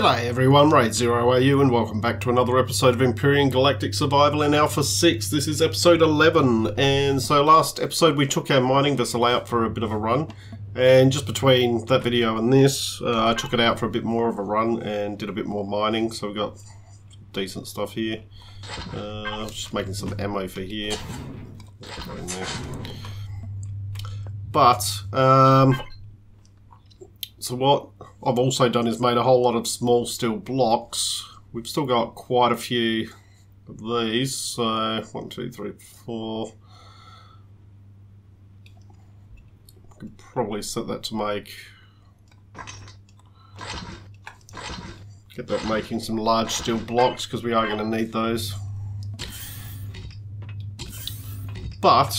G'day everyone, Raid Zero AU and welcome back to another episode of Empyrion Galactic Survival in Alpha 6. This is episode 11 and so last episode we took our mining vessel out for a bit of a run and just between that video and this uh, I took it out for a bit more of a run and did a bit more mining so we've got decent stuff here. Uh, just making some ammo for here. But, um, so what I've also done is made a whole lot of small steel blocks. We've still got quite a few of these. So one, two, three, four. Could probably set that to make get that making some large steel blocks because we are going to need those. But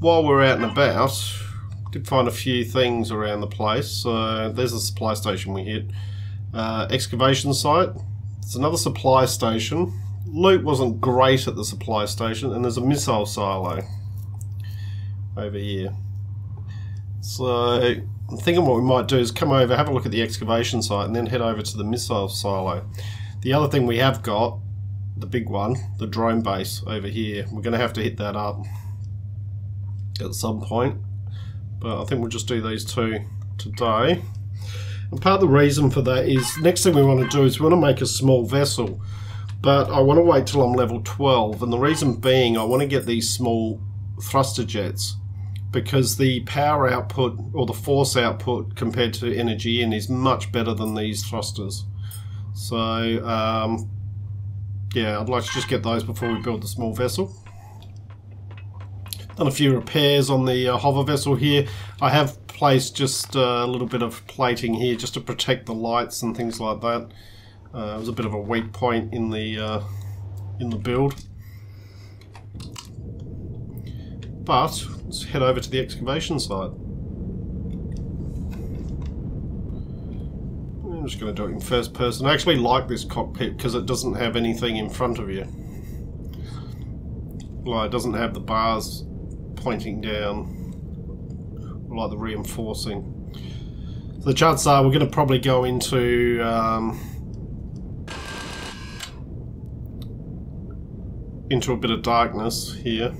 while we're out and about, did find a few things around the place. So there's the supply station we hit. Uh, excavation site. It's another supply station. Loot wasn't great at the supply station, and there's a missile silo over here. So I'm thinking what we might do is come over, have a look at the excavation site, and then head over to the missile silo. The other thing we have got, the big one, the drone base over here. We're going to have to hit that up at some point but I think we'll just do these two today. And part of the reason for that is, next thing we want to do is we want to make a small vessel, but I want to wait till I'm level 12, and the reason being I want to get these small thruster jets, because the power output, or the force output compared to energy in is much better than these thrusters. So, um, yeah, I'd like to just get those before we build the small vessel. Done a few repairs on the uh, hover vessel here. I have placed just uh, a little bit of plating here just to protect the lights and things like that. Uh, it was a bit of a weak point in the uh, in the build. But let's head over to the excavation site. I'm just going to do it in first person. I actually like this cockpit because it doesn't have anything in front of you. Well, it doesn't have the bars pointing down, like the reinforcing. So the chances are we're going to probably go into um, into a bit of darkness here.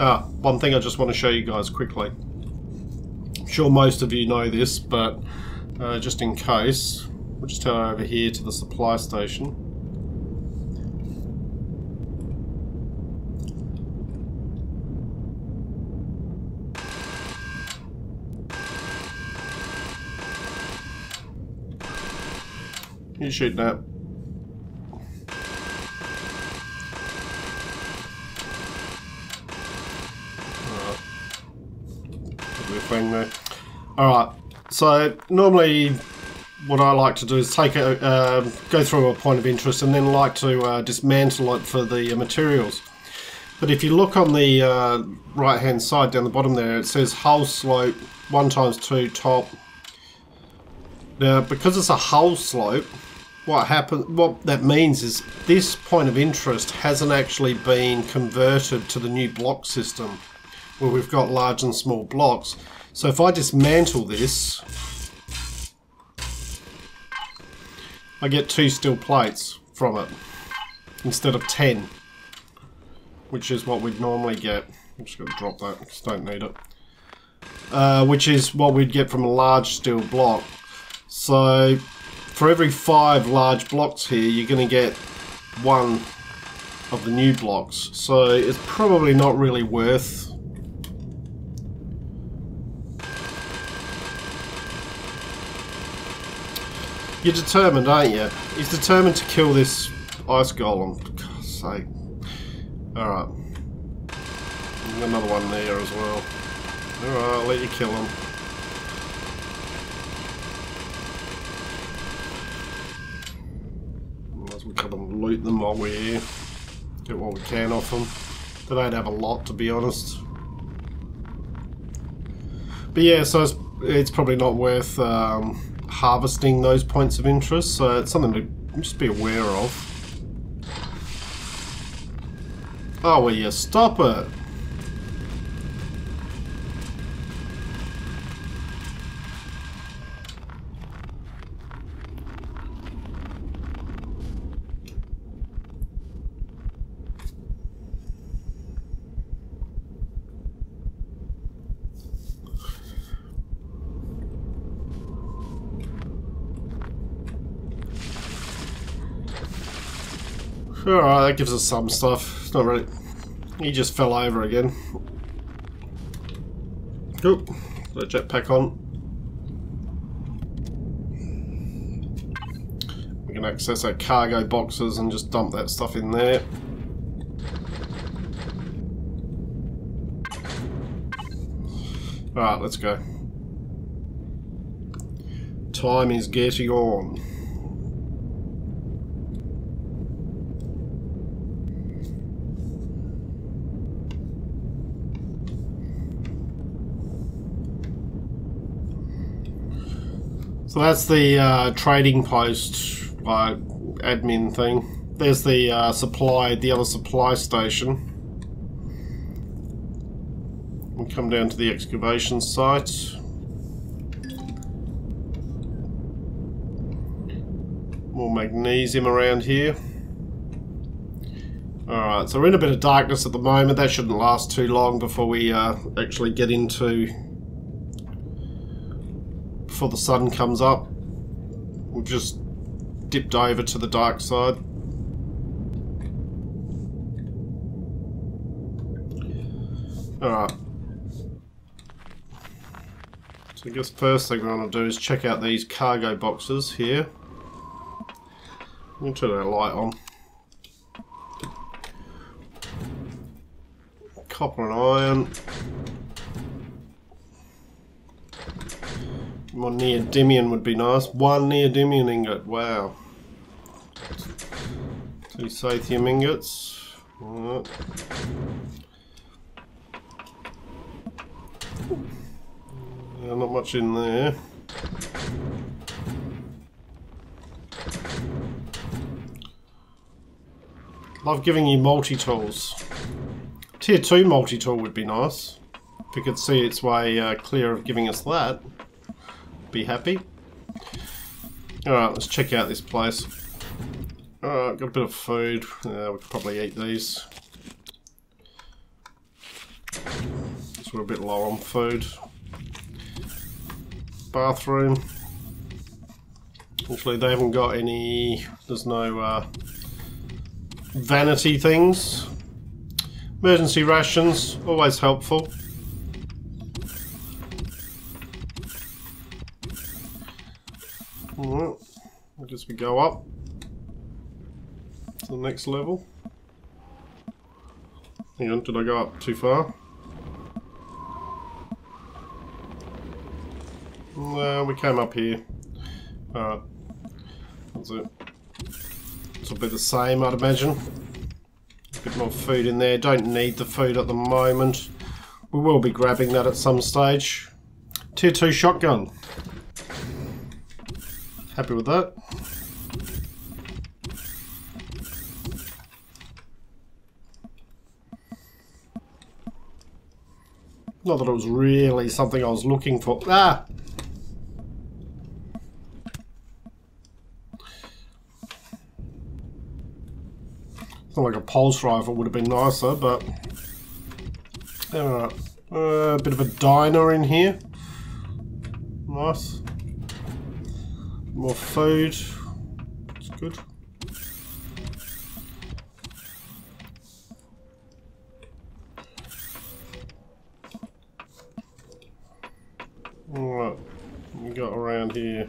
Ah, one thing I just want to show you guys quickly. I'm sure most of you know this, but uh, just in case, we'll just head over here to the supply station. Shoot that. there. Alright, so normally what I like to do is take a, uh, go through a point of interest and then like to uh, dismantle it for the uh, materials. But if you look on the uh, right hand side down the bottom there, it says hull slope 1 times 2 top. Now, because it's a hull slope, what happen what that means is this point of interest hasn't actually been converted to the new block system where we've got large and small blocks. So if I dismantle this I get two steel plates from it instead of 10 which is what we'd normally get. I'm just going to drop that just don't need it. Uh, which is what we'd get from a large steel block. So for every five large blocks here, you're going to get one of the new blocks. So it's probably not really worth You're determined, aren't you? He's determined to kill this ice golem. God's sake. Alright. Another one there as well. Alright, I'll let you kill him. Loot them while we're here. Get what we can off them. They don't have a lot, to be honest. But yeah, so it's, it's probably not worth um, harvesting those points of interest, so it's something to just be aware of. Oh, will you stop it? Alright, that gives us some stuff. It's not really... He just fell over again. Oop. The jetpack on. We can access our cargo boxes and just dump that stuff in there. Alright, let's go. Time is getting on. So that's the uh, trading post uh, admin thing. There's the uh, supply, the other supply station. We come down to the excavation site. More magnesium around here. Alright, so we're in a bit of darkness at the moment. That shouldn't last too long before we uh, actually get into before the sun comes up. We've just dipped over to the dark side. Alright. So I guess first thing we want to do is check out these cargo boxes here. We'll turn our light on. Copper and iron. More neodymium would be nice. One neodymium ingot, wow. Two sathium ingots. Right. Yeah, not much in there. Love giving you multi-tools. Tier 2 multi-tool would be nice. If we could see its way uh, clear of giving us that be happy. Alright, let's check out this place. Alright, got a bit of food. Uh, we could probably eat these. So we're a bit low on food. Bathroom. Actually, they haven't got any... There's no uh, vanity things. Emergency rations, always helpful. Alright, We go up to the next level. Hang on, did I go up too far? No, we came up here. Alright. That's it. Will be the same, I'd imagine. A bit more food in there. Don't need the food at the moment. We will be grabbing that at some stage. Tier 2 shotgun. Happy with that. Not that it was really something I was looking for. Ah! It's not like a pulse rifle would have been nicer, but... Alright. Uh, a bit of a diner in here. Nice. More food. It's good. What we got around here?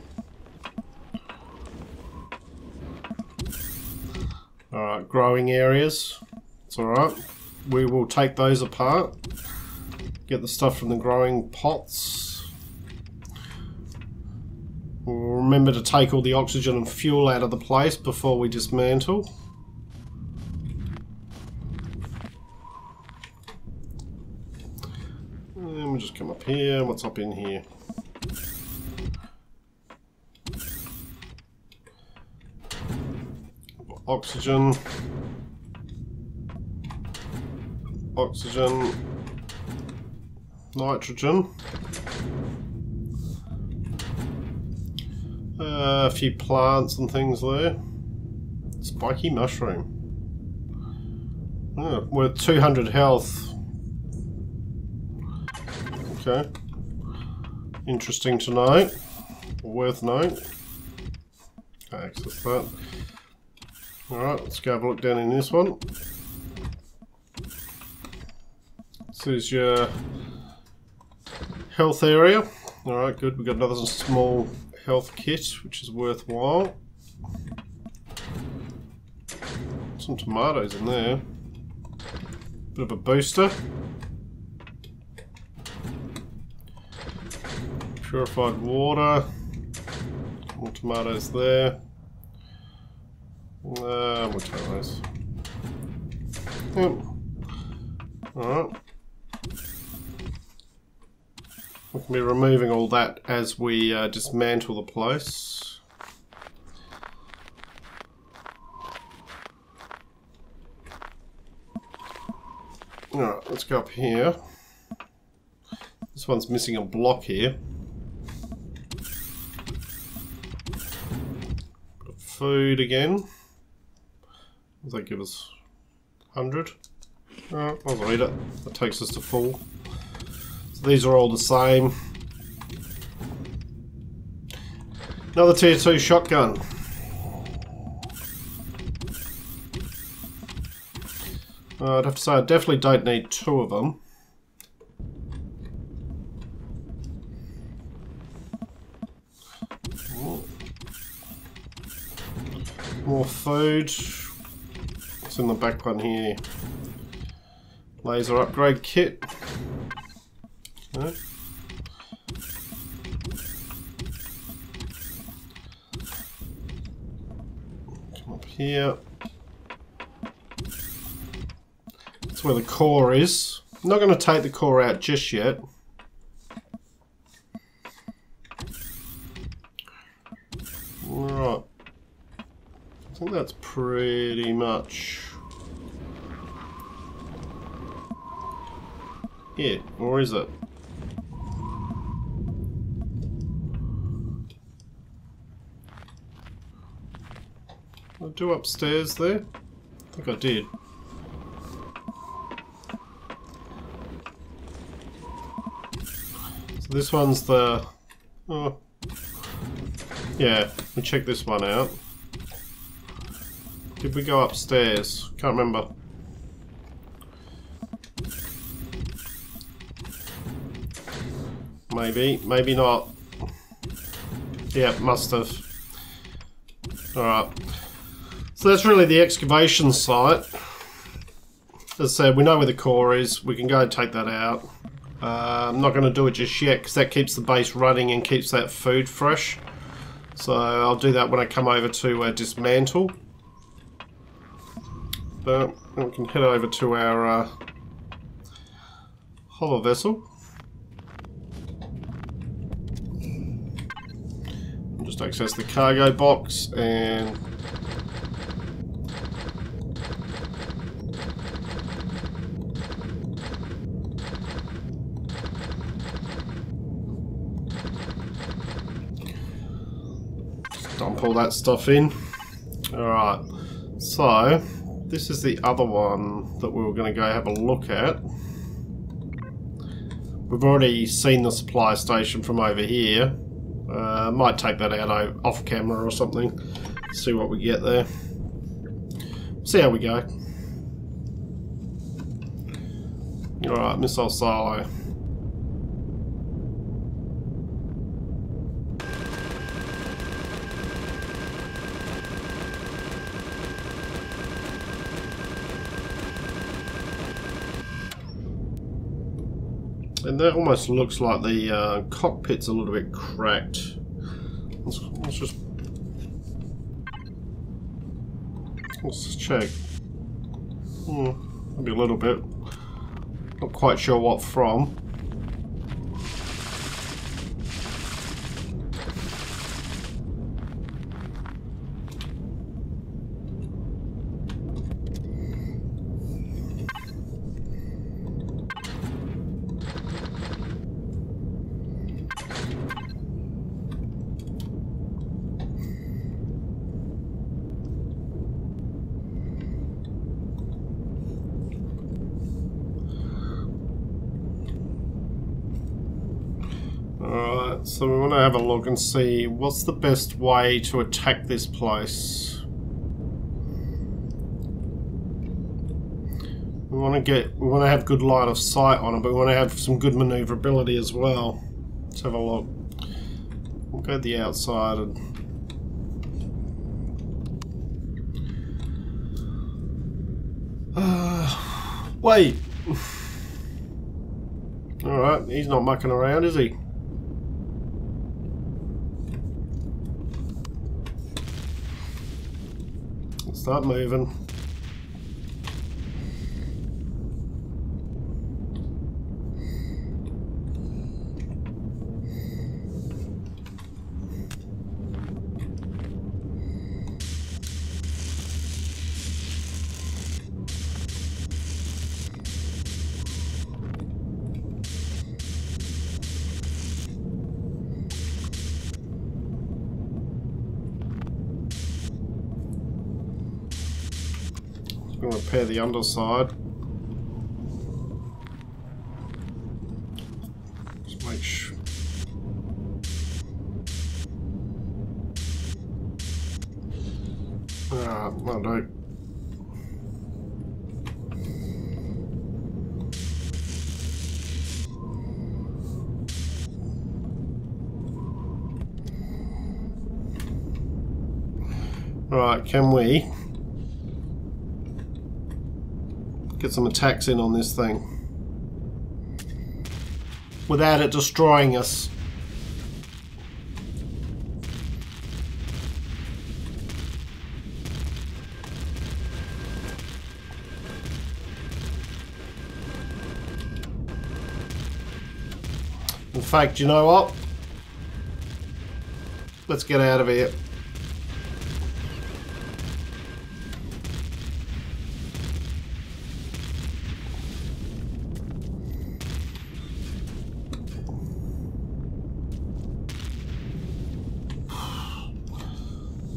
Alright, growing areas. It's alright. We will take those apart. Get the stuff from the growing pots. We'll remember to take all the oxygen and fuel out of the place before we dismantle. And we'll just come up here. What's up in here? Oxygen. Oxygen. Nitrogen. Uh, a few plants and things there. Spiky mushroom. Oh, worth 200 health. Okay. Interesting to note. Worth note. Access that. Alright, let's go have a look down in this one. This is your health area. Alright, good. We've got another small health kit, which is worthwhile. Some tomatoes in there. Bit of a booster. Purified water. More tomatoes there. Uh, more tomatoes. Yep. Alright. We can be removing all that as we uh, dismantle the place. Alright, let's go up here. This one's missing a block here. Food again. Does that give us 100? Alright, I'll eat it. That takes us to full. So these are all the same. Another tier 2 shotgun. Uh, I'd have to say I definitely don't need two of them. More food. In the back one here? Laser upgrade kit. Come up here. That's where the core is. I'm not going to take the core out just yet. Right. I think that's pretty much it. Or is it? I do upstairs there? I think I did. So this one's the... Oh. Yeah, we check this one out. Did we go upstairs? Can't remember. Maybe, maybe not. Yeah, must have. Alright. So that's really the excavation site. As I said, we know where the core is. We can go and take that out. Uh, I'm not going to do it just yet because that keeps the base running and keeps that food fresh. So I'll do that when I come over to uh, dismantle. But we can head over to our uh, hover vessel. Just access the cargo box and dump all that stuff in. Alright, so this is the other one that we were going to go have a look at. We've already seen the supply station from over here. Uh, might take that out off camera or something. See what we get there. See how we go. Alright, missile silo. And that almost looks like the uh, cockpit's a little bit cracked. Let's, let's just... Let's check. Hmm, maybe a little bit. Not quite sure what from. So look and see what's the best way to attack this place. We want to get, we want to have good line of sight on it, but we want to have some good maneuverability as well. Let's have a look. We'll go the outside and uh, wait. Alright, he's not mucking around, is he? Start moving. To repair the underside. Just make sure. Ah, I do. Right, can we get some attacks in on this thing without it destroying us. In fact, you know what? Let's get out of here.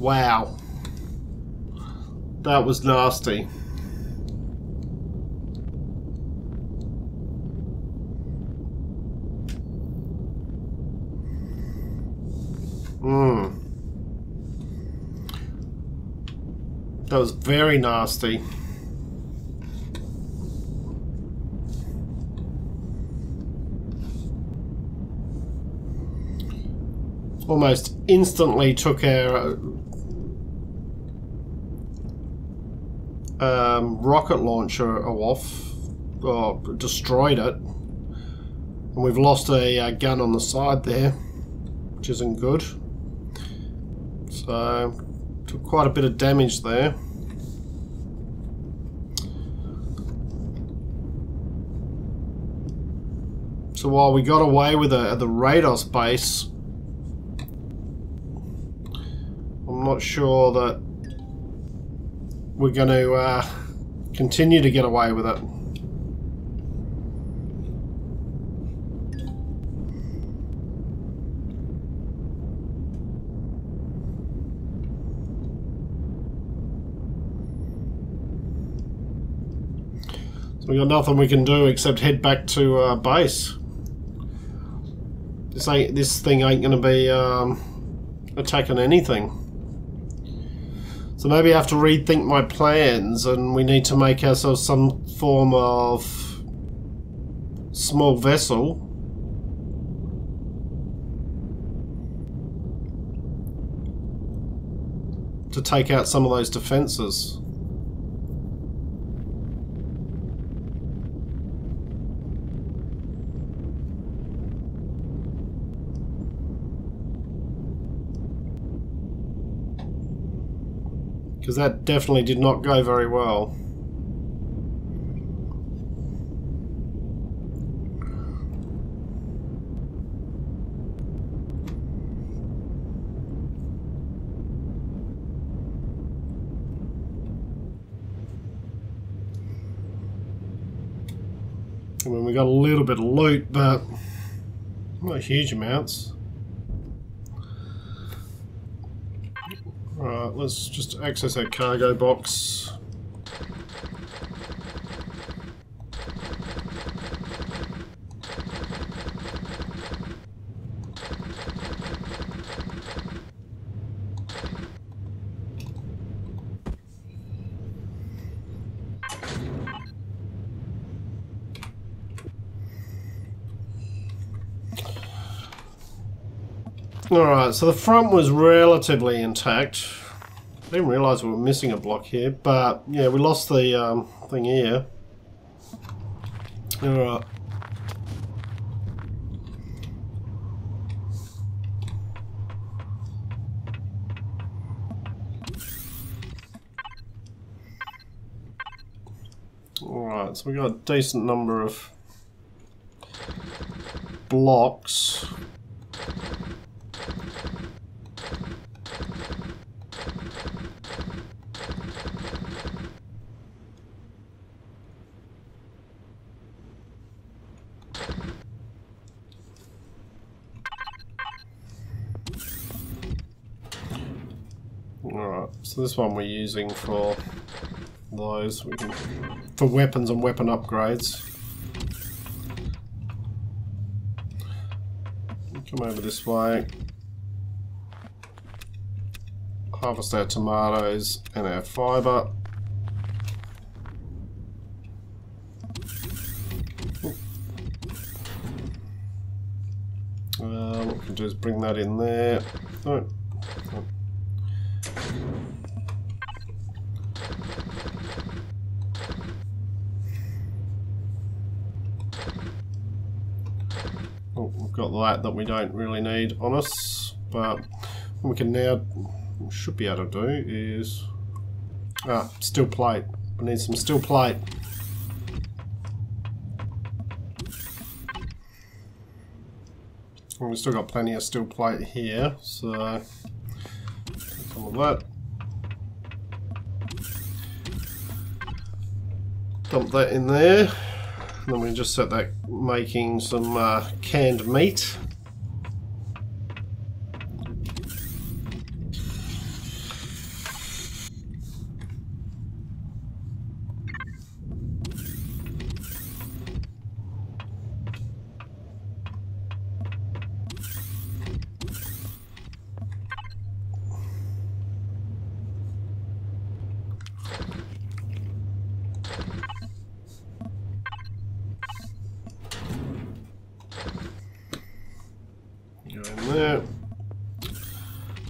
Wow. That was nasty. Mmm. That was very nasty. Almost instantly took our um, rocket launcher off, or destroyed it. And we've lost a, a gun on the side there, which isn't good. So, took quite a bit of damage there. So while we got away with the Raidos base, I'm not sure that we're going to uh, continue to get away with it. So we got nothing we can do except head back to uh, base. This ain't this thing ain't going to be um, attacking anything. So maybe I have to rethink my plans and we need to make ourselves some form of small vessel. To take out some of those defences. That definitely did not go very well. I mean, we got a little bit of loot, but not huge amounts. Alright, let's just access that cargo box. Alright, so the front was relatively intact. I didn't realise we were missing a block here, but yeah, we lost the um, thing here. Alright. Alright, so we got a decent number of blocks. Alright, this one we're using for those we can, for weapons and weapon upgrades. Come over this way. Harvest our tomatoes and our fibre. Uh, what we can do is bring that in there. Oh. Got that that we don't really need on us, but what we can now should be able to do is ah, steel plate. We need some steel plate. We've still got plenty of steel plate here, so some of that. Dump that in there. Then we just set that making some uh, canned meat.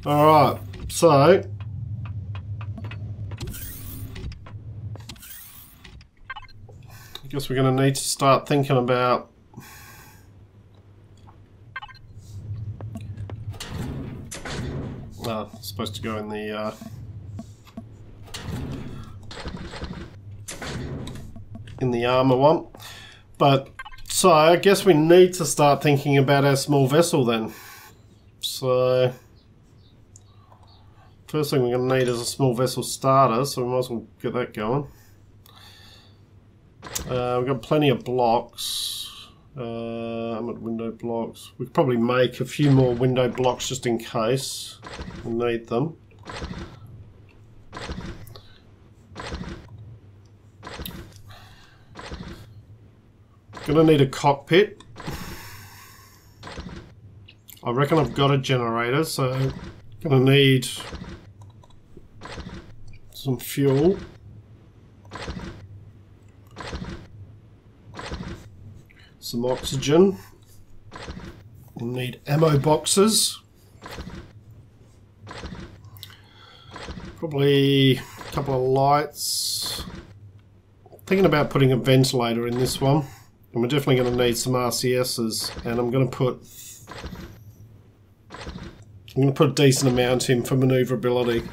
Alright, so... I guess we're going to need to start thinking about... Uh, supposed to go in the... Uh, in the armor one. But, so I guess we need to start thinking about our small vessel then. So... First thing we're going to need is a small vessel starter, so we might as well get that going. Uh, we've got plenty of blocks. Uh, I'm at window blocks. We could probably make a few more window blocks just in case we need them. Gonna need a cockpit. I reckon I've got a generator, so gonna need some fuel. Some oxygen. We'll need ammo boxes. Probably a couple of lights. Thinking about putting a ventilator in this one. And we're definitely going to need some RCSs. And I'm going to put... I'm going to put a decent amount in for manoeuvrability.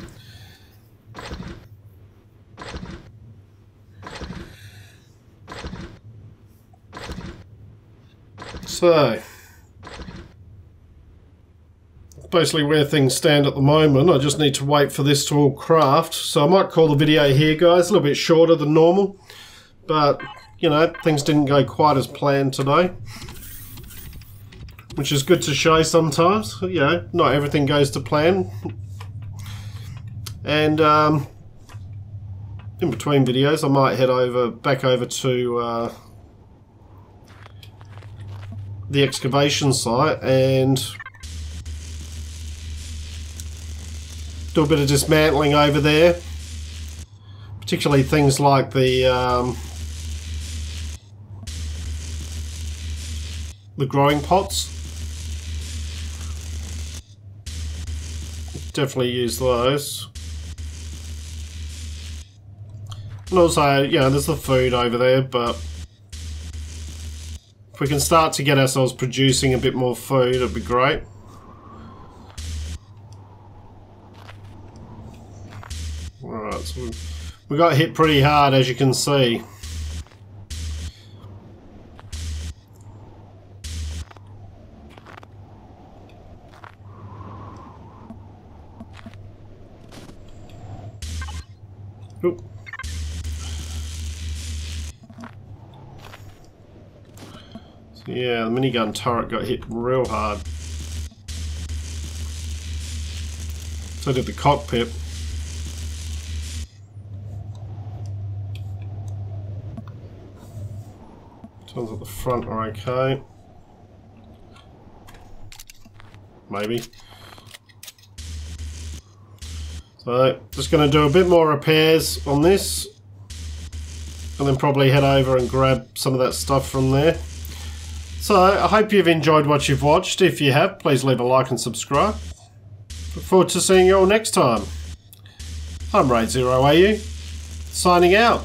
So, basically where things stand at the moment. I just need to wait for this to all craft. So I might call the video here, guys. A little bit shorter than normal. But, you know, things didn't go quite as planned today. Which is good to show sometimes. You know, not everything goes to plan. And, um, in between videos, I might head over back over to... Uh, the excavation site and do a bit of dismantling over there particularly things like the um, the growing pots definitely use those. And also, yeah, there's the food over there, but if we can start to get ourselves producing a bit more food, it'd be great. Alright, so we got hit pretty hard, as you can see. Minigun turret got hit real hard. So did the cockpit. Turns at the front are okay. Maybe. So, just going to do a bit more repairs on this. And then probably head over and grab some of that stuff from there. So, I hope you've enjoyed what you've watched. If you have, please leave a like and subscribe. Look forward to seeing you all next time. I'm Raid Zero AU, signing out.